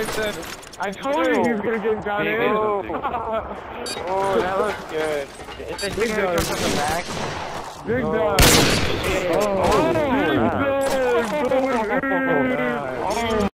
It's I told you he was gonna get down Big oh. oh, that looks good. It's a big dog from the back? Big Oh, dog. shit. Oh, Oh, big dog. Going in.